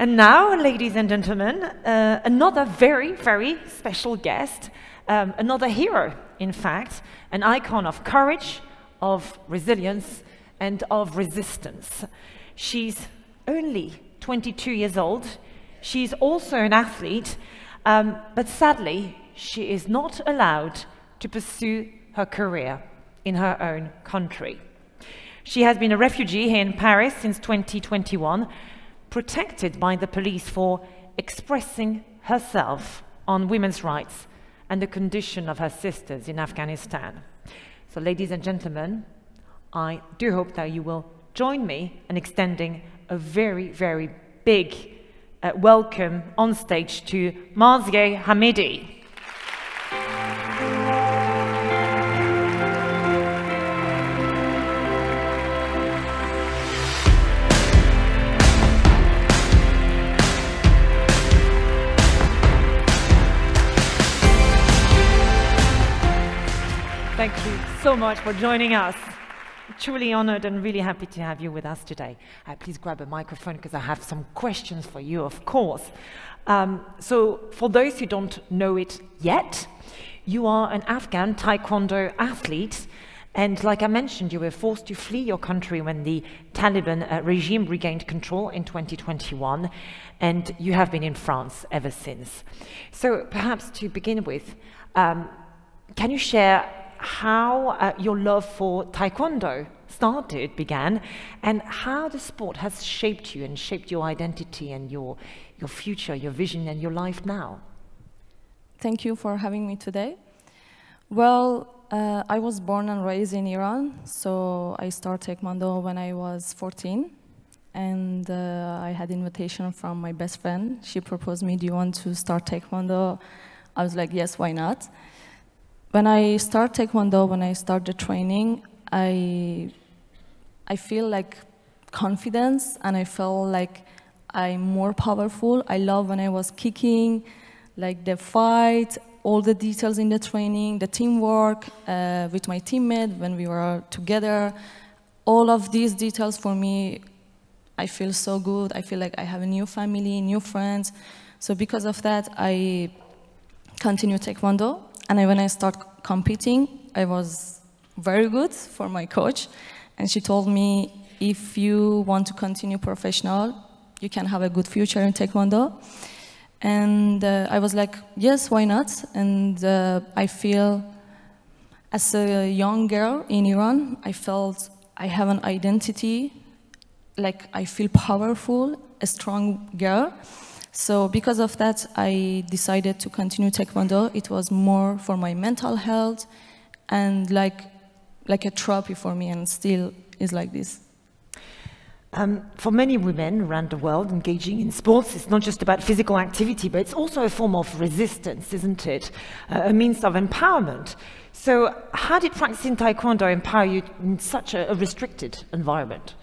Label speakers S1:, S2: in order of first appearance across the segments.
S1: And now, ladies and gentlemen, uh, another very, very special guest, um, another hero, in fact, an icon of courage, of resilience, and of resistance. She's only 22 years old. She's also an athlete, um, but sadly, she is not allowed to pursue her career in her own country. She has been a refugee here in Paris since 2021 protected by the police for expressing herself on women's rights and the condition of her sisters in Afghanistan. So, ladies and gentlemen, I do hope that you will join me in extending a very, very big uh, welcome on stage to Marzieh Hamidi. Thank you so much for joining us. Truly honored and really happy to have you with us today. Uh, please grab a microphone because I have some questions for you, of course. Um, so, for those who don't know it yet, you are an Afghan Taekwondo athlete. And like I mentioned, you were forced to flee your country when the Taliban uh, regime regained control in 2021, and you have been in France ever since. So, perhaps to begin with, um, can you share how uh, your love for Taekwondo started, began, and how the sport has shaped you and shaped your identity and your, your future, your vision, and your life now.
S2: Thank you for having me today. Well, uh, I was born and raised in Iran, so I started Taekwondo when I was 14. And uh, I had invitation from my best friend. She proposed me, do you want to start Taekwondo? I was like, yes, why not? When I start Taekwondo, when I start the training, I, I feel like confidence and I feel like I'm more powerful. I love when I was kicking, like the fight, all the details in the training, the teamwork uh, with my teammate when we were together. All of these details for me, I feel so good. I feel like I have a new family, new friends. So because of that, I continue Taekwondo. And when I start competing, I was very good for my coach. And she told me, if you want to continue professional, you can have a good future in Taekwondo. And uh, I was like, yes, why not? And uh, I feel, as a young girl in Iran, I felt I have an identity, like I feel powerful, a strong girl. So because of that, I decided to continue Taekwondo. It was more for my mental health and like, like a therapy for me and still is like this.
S1: Um, for many women around the world, engaging in sports is not just about physical activity, but it's also a form of resistance, isn't it? Uh, a means of empowerment. So, how did practicing Taekwondo empower you in such a, a restricted environment?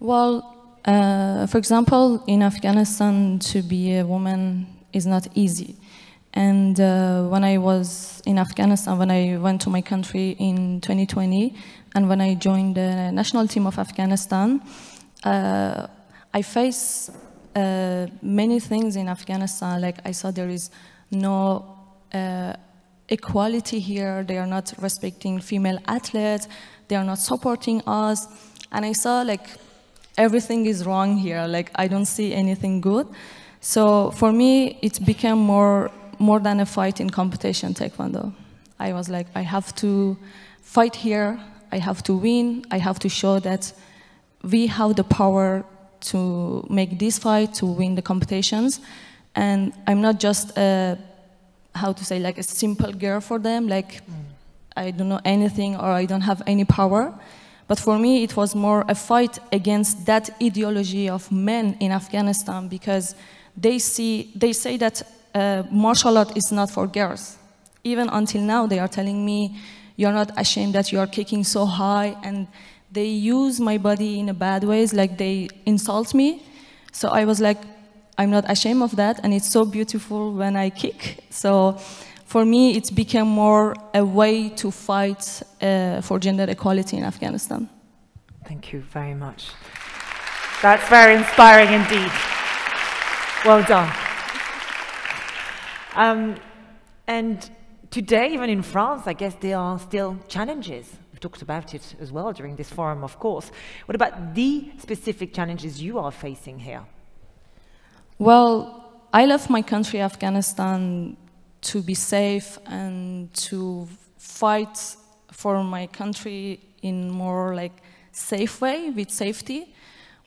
S2: Well, uh, for example, in Afghanistan, to be a woman is not easy. And uh, when I was in Afghanistan, when I went to my country in 2020, and when I joined the national team of Afghanistan, uh, I faced uh, many things in Afghanistan. Like I saw there is no uh, equality here. They are not respecting female athletes. They are not supporting us. And I saw like everything is wrong here. Like I don't see anything good. So for me, it became more more than a fight in competition taekwondo. I was like, I have to fight here. I have to win. I have to show that we have the power to make this fight to win the competitions. And I'm not just a how to say like a simple girl for them. Like mm. I don't know anything or I don't have any power. But for me, it was more a fight against that ideology of men in Afghanistan because they see, they say that uh, martial art is not for girls. Even until now, they are telling me, you're not ashamed that you are kicking so high, and they use my body in a bad ways, like they insult me. So I was like, I'm not ashamed of that, and it's so beautiful when I kick. So for me, it became more a way to fight uh, for gender equality in Afghanistan.
S1: Thank you very much. That's very inspiring indeed. well done. Um, and today, even in France, I guess there are still challenges. We've talked about it as well during this forum, of course. What about the specific challenges you are facing here?
S2: Well, I left my country, Afghanistan, to be safe and to fight for my country in more like safe way with safety.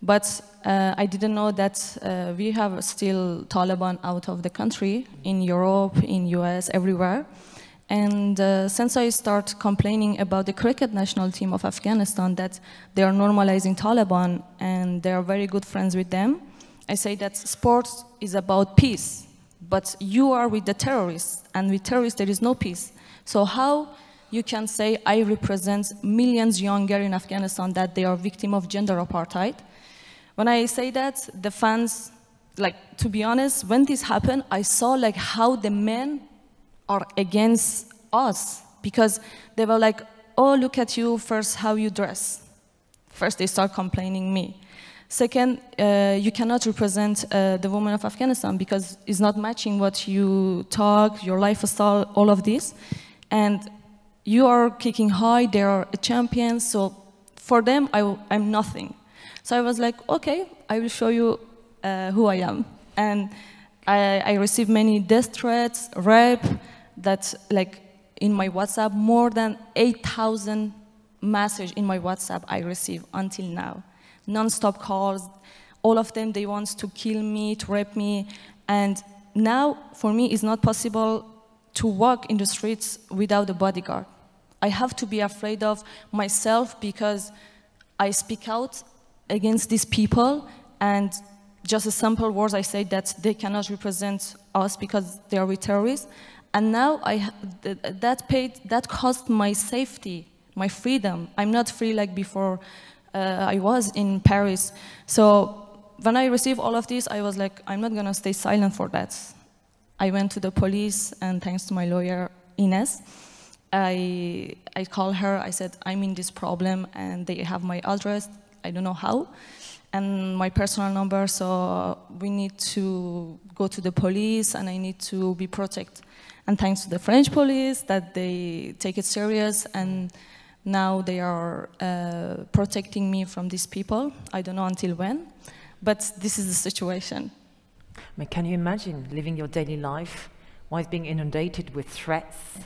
S2: But uh, I didn't know that uh, we have still Taliban out of the country in Europe, in US, everywhere. And uh, since I start complaining about the cricket national team of Afghanistan that they are normalizing Taliban and they are very good friends with them, I say that sports is about peace, but you are with the terrorists, and with terrorists there is no peace. So how you can say I represent millions younger in Afghanistan that they are victim of gender apartheid? When I say that, the fans, like to be honest, when this happened, I saw like how the men are against us because they were like, oh, look at you first, how you dress. First, they start complaining me. Second, uh, you cannot represent uh, the woman of Afghanistan because it's not matching what you talk, your lifestyle, all of this. And you are kicking high, they are a champion, so for them, I, am nothing. So I was like, okay, I will show you uh, who I am. And I, I received many death threats, rape, that like in my WhatsApp, more than 8,000 messages in my WhatsApp I receive until now non-stop calls. All of them, they want to kill me, to rape me. And now, for me, it's not possible to walk in the streets without a bodyguard. I have to be afraid of myself because I speak out against these people and just a simple words I say that they cannot represent us because they are with terrorists. And now I, that paid, that cost my safety, my freedom. I'm not free like before Uh, I was in Paris. So when I received all of this, I was like, I'm not gonna stay silent for that. I went to the police, and thanks to my lawyer, Ines, I, I called her, I said, I'm in this problem, and they have my address, I don't know how, and my personal number, so we need to go to the police, and I need to be protected. And thanks to the French police, that they take it serious, and now they are uh, protecting me from these people. I don't know until when, but this is the situation.
S1: I mean, can you imagine living your daily life while being inundated with threats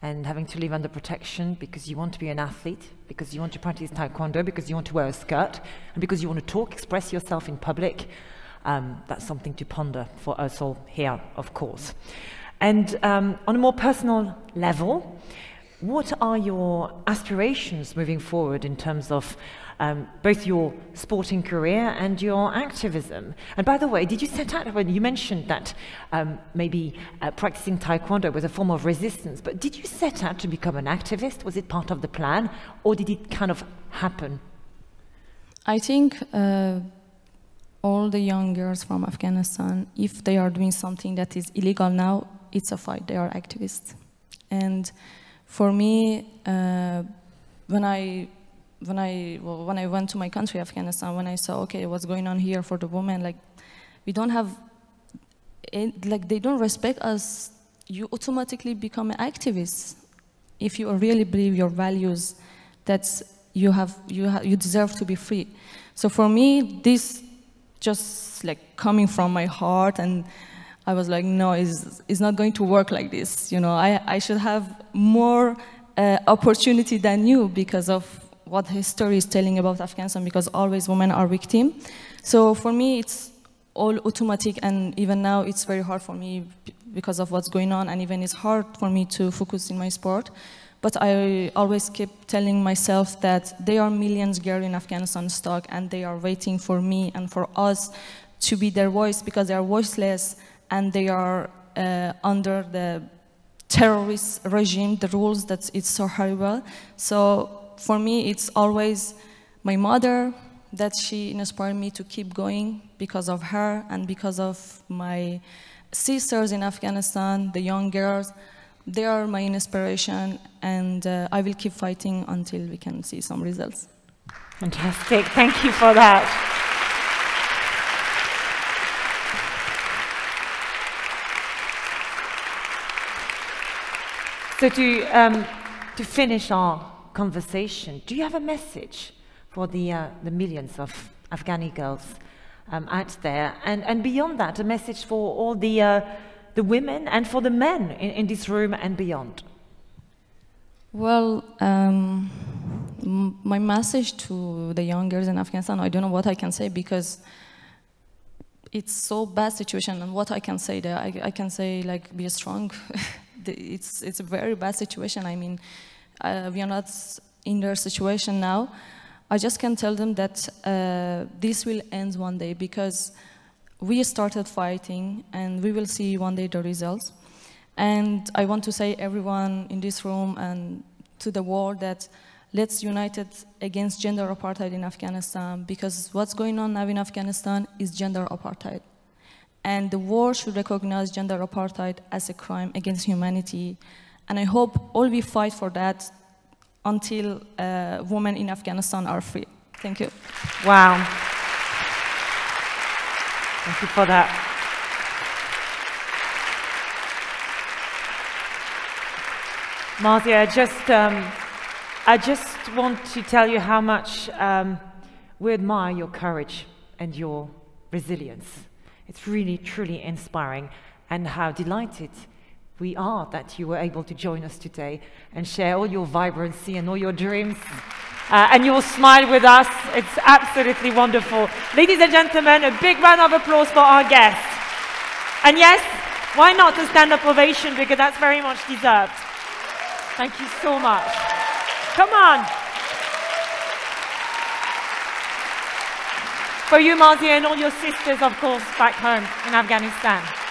S1: and having to live under protection because you want to be an athlete, because you want to practice taekwondo, because you want to wear a skirt, and because you want to talk, express yourself in public? Um, that's something to ponder for us all here, of course. And um, on a more personal level, what are your aspirations moving forward in terms of um, both your sporting career and your activism? And by the way, did you set out, when you mentioned that um, maybe uh, practicing Taekwondo was a form of resistance, but did you set out to become an activist? Was it part of the plan, or did it kind of happen?
S2: I think uh, all the young girls from Afghanistan, if they are doing something that is illegal now, it's a fight, they are activists. And for me, uh, when I when I well, when I went to my country, Afghanistan, when I saw okay, what's going on here for the women, like we don't have, like they don't respect us. You automatically become an activist if you really believe your values. That you have you have you deserve to be free. So for me, this just like coming from my heart and I was like, no, it's, it's not going to work like this. You know, I, I should have more uh, opportunity than you because of what history is telling about Afghanistan because always women are victim. So for me, it's all automatic and even now it's very hard for me because of what's going on and even it's hard for me to focus in my sport. But I always keep telling myself that there are millions girls in Afghanistan stuck and they are waiting for me and for us to be their voice because they are voiceless and they are uh, under the terrorist regime, the rules that it's so horrible. So for me, it's always my mother that she inspired me to keep going because of her and because of my sisters in Afghanistan, the young girls. They are my inspiration, and uh, I will keep fighting until we can see some results.
S1: Fantastic. Thank you for that. So to, um, to finish our conversation, do you have a message for the, uh, the millions of Afghani girls um, out there? And, and beyond that, a message for all the, uh, the women and for the men in, in this room and beyond?
S2: Well, um, my message to the young girls in Afghanistan, I don't know what I can say because it's so bad situation and what I can say there, I, I can say like be strong. it's, it's a very bad situation. I mean, uh, we are not in their situation now. I just can tell them that uh, this will end one day because we started fighting and we will see one day the results. And I want to say everyone in this room and to the world that let's unite against gender apartheid in Afghanistan because what's going on now in Afghanistan is gender apartheid. And the world should recognize gender apartheid as a crime against humanity. And I hope all we fight for that until uh, women in Afghanistan are free. Thank you.
S1: Wow. Thank you for that. Marzieh, just, um, I just want to tell you how much um, we admire your courage and your resilience. It's really, truly inspiring, and how delighted we are that you were able to join us today and share all your vibrancy and all your dreams. Uh, and your smile with us. It's absolutely wonderful. Ladies and gentlemen, a big round of applause for our guest. And yes, why not a stand up ovation because that's very much deserved. Thank you so much. Come on. For you, Marzi, and all your sisters, of course, back home in Afghanistan.